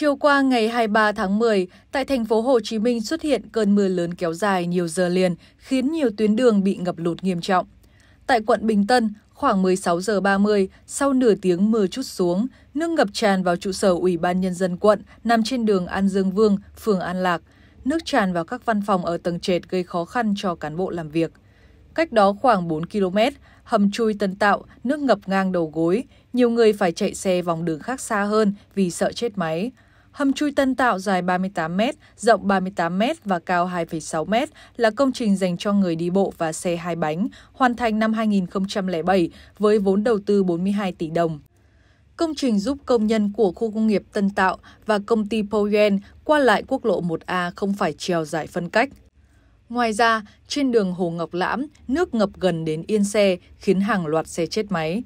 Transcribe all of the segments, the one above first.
Chiều qua ngày 23 tháng 10, tại thành phố Hồ Chí Minh xuất hiện cơn mưa lớn kéo dài nhiều giờ liền, khiến nhiều tuyến đường bị ngập lụt nghiêm trọng. Tại quận Bình Tân, khoảng 16 giờ 30, sau nửa tiếng mưa chút xuống, nước ngập tràn vào trụ sở Ủy ban Nhân dân quận nằm trên đường An Dương Vương, phường An Lạc. Nước tràn vào các văn phòng ở tầng trệt gây khó khăn cho cán bộ làm việc. Cách đó khoảng 4 km, hầm chui Tân Tạo, nước ngập ngang đầu gối, nhiều người phải chạy xe vòng đường khác xa hơn vì sợ chết máy. Hầm chui Tân Tạo dài 38 m, rộng 38 m và cao 2,6 m là công trình dành cho người đi bộ và xe hai bánh, hoàn thành năm 2007 với vốn đầu tư 42 tỷ đồng. Công trình giúp công nhân của khu công nghiệp Tân Tạo và công ty Poyen qua lại quốc lộ 1A không phải trèo giải phân cách. Ngoài ra, trên đường Hồ Ngọc Lãm, nước ngập gần đến yên xe, khiến hàng loạt xe chết máy.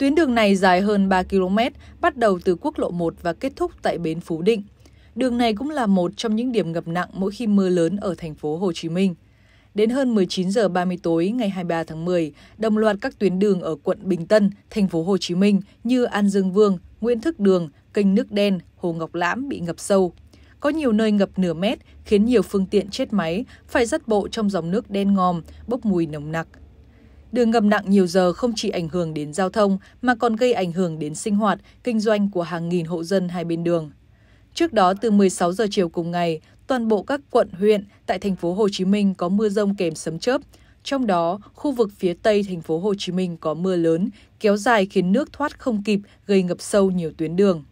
Tuyến đường này dài hơn 3 km, bắt đầu từ quốc lộ 1 và kết thúc tại bến Phú Định. Đường này cũng là một trong những điểm ngập nặng mỗi khi mưa lớn ở thành phố Hồ Chí Minh. Đến hơn 19 giờ 30 tối ngày 23 tháng 10, đồng loạt các tuyến đường ở quận Bình Tân, thành phố Hồ Chí Minh như An Dương Vương, Nguyễn Thức Đường, kênh Nước Đen, Hồ Ngọc Lãm bị ngập sâu. Có nhiều nơi ngập nửa mét, khiến nhiều phương tiện chết máy, phải dắt bộ trong dòng nước đen ngòm, bốc mùi nồng nặc. Đường ngập nặng nhiều giờ không chỉ ảnh hưởng đến giao thông mà còn gây ảnh hưởng đến sinh hoạt, kinh doanh của hàng nghìn hộ dân hai bên đường. Trước đó từ 16 giờ chiều cùng ngày, toàn bộ các quận huyện tại thành phố Hồ Chí Minh có mưa rông kèm sấm chớp. Trong đó, khu vực phía Tây thành phố Hồ Chí Minh có mưa lớn, kéo dài khiến nước thoát không kịp, gây ngập sâu nhiều tuyến đường.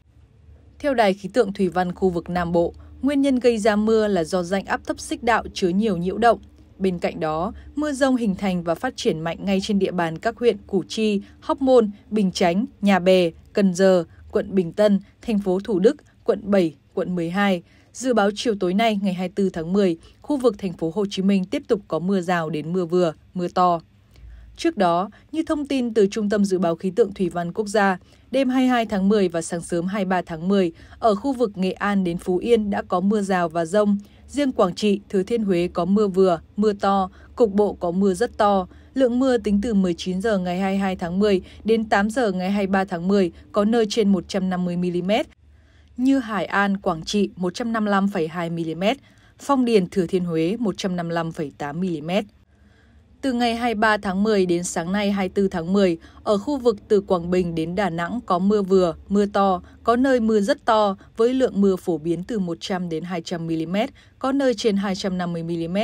Theo Đài khí tượng thủy văn khu vực Nam Bộ, nguyên nhân gây ra mưa là do rãnh áp thấp xích đạo chứa nhiều nhiễu động. Bên cạnh đó, mưa rông hình thành và phát triển mạnh ngay trên địa bàn các huyện Củ Chi, Hóc Môn, Bình Chánh, Nhà Bè, Cần Giờ, quận Bình Tân, thành phố Thủ Đức, quận 7, quận 12. Dự báo chiều tối nay ngày 24 tháng 10, khu vực thành phố Hồ Chí Minh tiếp tục có mưa rào đến mưa vừa, mưa to. Trước đó, như thông tin từ Trung tâm Dự báo Khí tượng Thủy văn Quốc gia, đêm 22 tháng 10 và sáng sớm 23 tháng 10, ở khu vực Nghệ An đến Phú Yên đã có mưa rào và rông. Riêng Quảng Trị, Thừa Thiên Huế có mưa vừa, mưa to, cục bộ có mưa rất to. Lượng mưa tính từ 19 giờ ngày 22 tháng 10 đến 8 giờ ngày 23 tháng 10 có nơi trên 150 mm. Như Hải An, Quảng Trị 155,2 mm, Phong Điền, Thừa Thiên Huế 155,8 mm. Từ ngày 23 tháng 10 đến sáng nay 24 tháng 10, ở khu vực từ Quảng Bình đến Đà Nẵng có mưa vừa, mưa to, có nơi mưa rất to với lượng mưa phổ biến từ 100 đến 200 mm, có nơi trên 250 mm.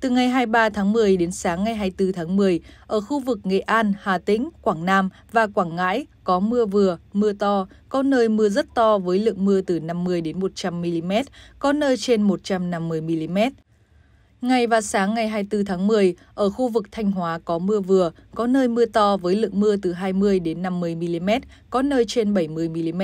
Từ ngày 23 tháng 10 đến sáng ngày 24 tháng 10, ở khu vực Nghệ An, Hà Tĩnh, Quảng Nam và Quảng Ngãi có mưa vừa, mưa to, có nơi mưa rất to với lượng mưa từ 50 đến 100 mm, có nơi trên 150 mm. Ngày và sáng ngày 24 tháng 10, ở khu vực Thanh Hóa có mưa vừa, có nơi mưa to với lượng mưa từ 20 đến 50 mm, có nơi trên 70 mm.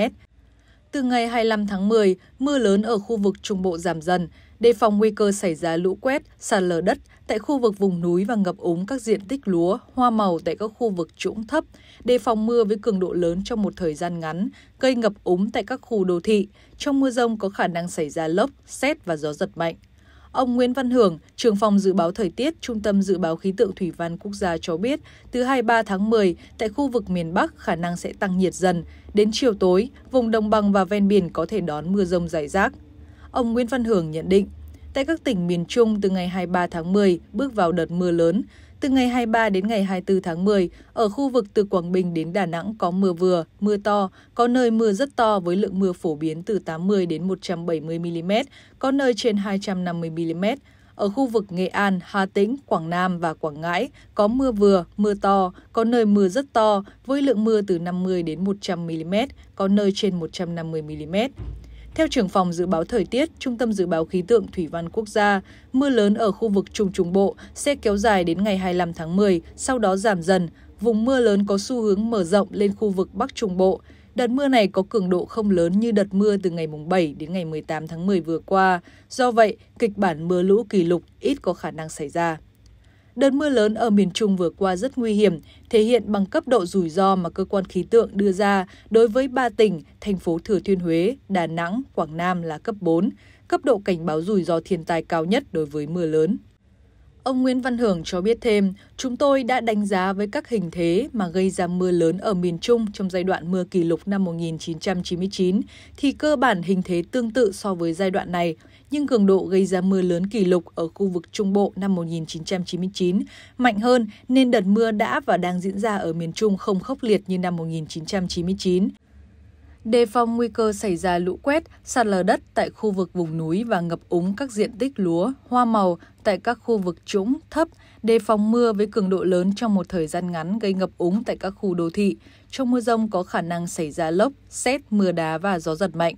Từ ngày 25 tháng 10, mưa lớn ở khu vực Trung Bộ giảm dần, đề phòng nguy cơ xảy ra lũ quét, sạt lở đất tại khu vực vùng núi và ngập úng các diện tích lúa, hoa màu tại các khu vực trũng thấp, đề phòng mưa với cường độ lớn trong một thời gian ngắn, gây ngập úng tại các khu đô thị. Trong mưa rông có khả năng xảy ra lốc, xét và gió giật mạnh. Ông Nguyễn Văn Hưởng, trưởng phòng dự báo thời tiết Trung tâm Dự báo Khí tượng Thủy văn Quốc gia cho biết, từ 23 tháng 10, tại khu vực miền Bắc khả năng sẽ tăng nhiệt dần. Đến chiều tối, vùng đồng bằng và ven biển có thể đón mưa rông rải rác. Ông Nguyễn Văn Hưởng nhận định, tại các tỉnh miền Trung từ ngày 23 tháng 10 bước vào đợt mưa lớn, từ ngày 23 đến ngày 24 tháng 10, ở khu vực từ Quảng Bình đến Đà Nẵng có mưa vừa, mưa to, có nơi mưa rất to với lượng mưa phổ biến từ 80 đến 170 mm, có nơi trên 250 mm. Ở khu vực Nghệ An, Hà Tĩnh, Quảng Nam và Quảng Ngãi có mưa vừa, mưa to, có nơi mưa rất to với lượng mưa từ 50 đến 100 mm, có nơi trên 150 mm. Theo trưởng phòng dự báo thời tiết, Trung tâm Dự báo Khí tượng Thủy văn Quốc gia, mưa lớn ở khu vực Trung Trung Bộ sẽ kéo dài đến ngày 25 tháng 10, sau đó giảm dần. Vùng mưa lớn có xu hướng mở rộng lên khu vực Bắc Trung Bộ. Đợt mưa này có cường độ không lớn như đợt mưa từ ngày 7 đến ngày 18 tháng 10 vừa qua. Do vậy, kịch bản mưa lũ kỷ lục ít có khả năng xảy ra. Đợt mưa lớn ở miền Trung vừa qua rất nguy hiểm, thể hiện bằng cấp độ rủi ro mà cơ quan khí tượng đưa ra đối với ba tỉnh, thành phố Thừa Thiên Huế, Đà Nẵng, Quảng Nam là cấp 4, cấp độ cảnh báo rủi ro thiên tai cao nhất đối với mưa lớn. Ông Nguyễn Văn Hưởng cho biết thêm, chúng tôi đã đánh giá với các hình thế mà gây ra mưa lớn ở miền Trung trong giai đoạn mưa kỷ lục năm 1999 thì cơ bản hình thế tương tự so với giai đoạn này, nhưng cường độ gây ra mưa lớn kỷ lục ở khu vực Trung Bộ năm 1999 mạnh hơn nên đợt mưa đã và đang diễn ra ở miền Trung không khốc liệt như năm 1999 đề phòng nguy cơ xảy ra lũ quét, sạt lở đất tại khu vực vùng núi và ngập úng các diện tích lúa, hoa màu tại các khu vực trũng, thấp, đề phòng mưa với cường độ lớn trong một thời gian ngắn gây ngập úng tại các khu đô thị. Trong mưa rông có khả năng xảy ra lốc, xét, mưa đá và gió giật mạnh.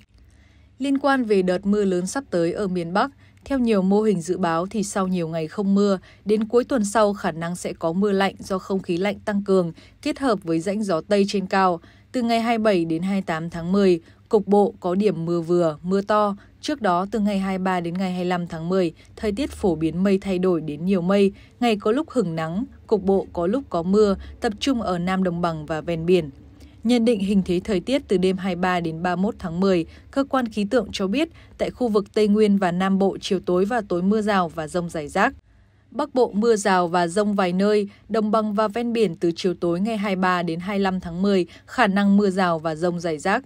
Liên quan về đợt mưa lớn sắp tới ở miền Bắc, theo nhiều mô hình dự báo thì sau nhiều ngày không mưa, đến cuối tuần sau khả năng sẽ có mưa lạnh do không khí lạnh tăng cường kết hợp với rãnh gió Tây trên cao. Từ ngày 27 đến 28 tháng 10, cục bộ có điểm mưa vừa, mưa to. Trước đó, từ ngày 23 đến ngày 25 tháng 10, thời tiết phổ biến mây thay đổi đến nhiều mây, ngày có lúc hừng nắng, cục bộ có lúc có mưa, tập trung ở Nam Đồng Bằng và ven biển. Nhận định hình thế thời tiết từ đêm 23 đến 31 tháng 10, cơ quan khí tượng cho biết tại khu vực Tây Nguyên và Nam Bộ chiều tối và tối mưa rào và rông rải rác. Bắc Bộ mưa rào và rông vài nơi, đồng bằng và ven biển từ chiều tối ngày 23 đến 25 tháng 10, khả năng mưa rào và rông rải rác.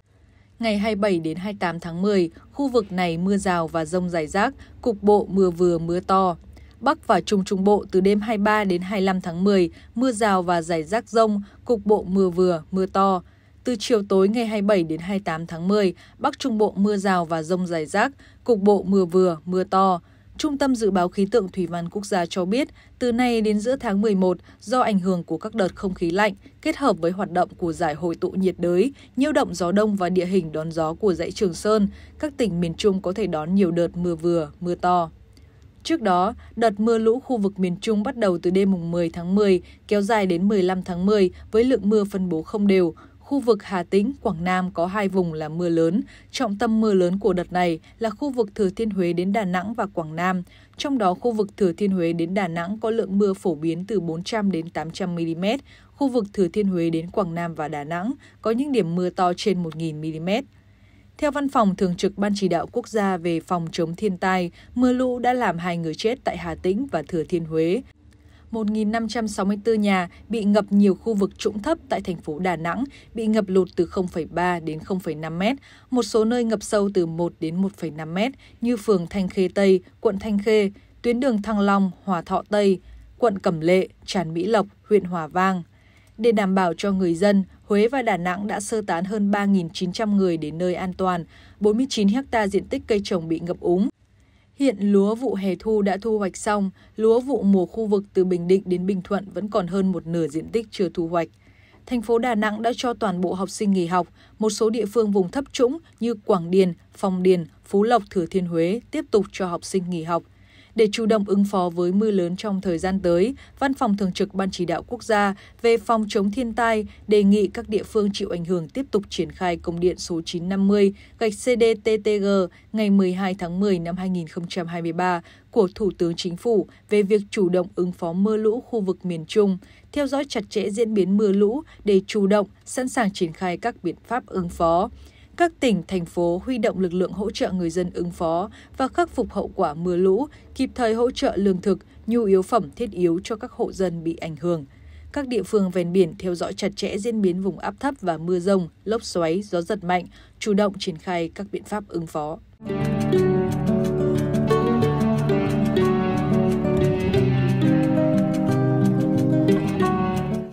Ngày 27 đến 28 tháng 10, khu vực này mưa rào và rông rải rác, cục bộ mưa vừa mưa to. Bắc và Trung Trung Bộ từ đêm 23 đến 25 tháng 10, mưa rào và rải rác rông, cục bộ mưa vừa, mưa to. Từ chiều tối ngày 27 đến 28 tháng 10, Bắc Trung Bộ mưa rào và rông rải rác, cục bộ mưa vừa, mưa to. Trung tâm Dự báo Khí tượng Thủy văn Quốc gia cho biết, từ nay đến giữa tháng 11, do ảnh hưởng của các đợt không khí lạnh kết hợp với hoạt động của giải hội tụ nhiệt đới, nhiễu động gió đông và địa hình đón gió của dãy Trường Sơn, các tỉnh miền Trung có thể đón nhiều đợt mưa vừa, mưa to. Trước đó, đợt mưa lũ khu vực miền Trung bắt đầu từ đêm 10 tháng 10, kéo dài đến 15 tháng 10 với lượng mưa phân bố không đều, Khu vực Hà Tĩnh, Quảng Nam có hai vùng là mưa lớn. Trọng tâm mưa lớn của đợt này là khu vực Thừa Thiên Huế đến Đà Nẵng và Quảng Nam. Trong đó, khu vực Thừa Thiên Huế đến Đà Nẵng có lượng mưa phổ biến từ 400 đến 800 mm. Khu vực Thừa Thiên Huế đến Quảng Nam và Đà Nẵng có những điểm mưa to trên 1.000 mm. Theo Văn phòng Thường trực Ban Chỉ đạo Quốc gia về phòng chống thiên tai, mưa lũ đã làm hai người chết tại Hà Tĩnh và Thừa Thiên Huế. 1.564 nhà bị ngập nhiều khu vực trũng thấp tại thành phố Đà Nẵng, bị ngập lụt từ 0,3 đến 0,5 mét, một số nơi ngập sâu từ 1 đến 1,5 mét như phường Thanh Khê Tây, quận Thanh Khê, tuyến đường Thăng Long, Hòa Thọ Tây, quận Cẩm Lệ, Tràn Mỹ Lộc, huyện Hòa Vang. Để đảm bảo cho người dân, Huế và Đà Nẵng đã sơ tán hơn 3.900 người đến nơi an toàn, 49 ha diện tích cây trồng bị ngập úng, Hiện lúa vụ hè thu đã thu hoạch xong, lúa vụ mùa khu vực từ Bình Định đến Bình Thuận vẫn còn hơn một nửa diện tích chưa thu hoạch. Thành phố Đà Nẵng đã cho toàn bộ học sinh nghỉ học, một số địa phương vùng thấp trũng như Quảng Điền, Phong Điền, Phú Lộc, Thừa Thiên Huế tiếp tục cho học sinh nghỉ học. Để chủ động ứng phó với mưa lớn trong thời gian tới, Văn phòng Thường trực Ban Chỉ đạo Quốc gia về phòng chống thiên tai đề nghị các địa phương chịu ảnh hưởng tiếp tục triển khai công điện số 950 gạch CDTTG ngày 12 tháng 10 năm 2023 của Thủ tướng Chính phủ về việc chủ động ứng phó mưa lũ khu vực miền Trung, theo dõi chặt chẽ diễn biến mưa lũ để chủ động, sẵn sàng triển khai các biện pháp ứng phó các tỉnh, thành phố huy động lực lượng hỗ trợ người dân ứng phó và khắc phục hậu quả mưa lũ, kịp thời hỗ trợ lương thực, nhu yếu phẩm thiết yếu cho các hộ dân bị ảnh hưởng. Các địa phương ven biển theo dõi chặt chẽ diễn biến vùng áp thấp và mưa rông, lốc xoáy, gió giật mạnh, chủ động triển khai các biện pháp ứng phó.